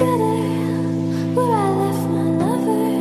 peaceful. where I left my lover.